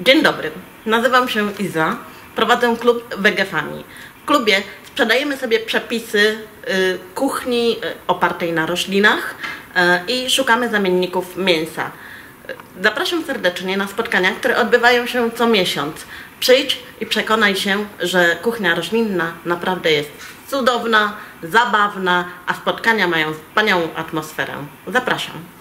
Dzień dobry, nazywam się Iza, prowadzę klub Wegefami. W klubie sprzedajemy sobie przepisy y, kuchni y, opartej na roślinach y, i szukamy zamienników mięsa. Zapraszam serdecznie na spotkania, które odbywają się co miesiąc. Przyjdź i przekonaj się, że kuchnia roślinna naprawdę jest cudowna, zabawna, a spotkania mają wspaniałą atmosferę. Zapraszam.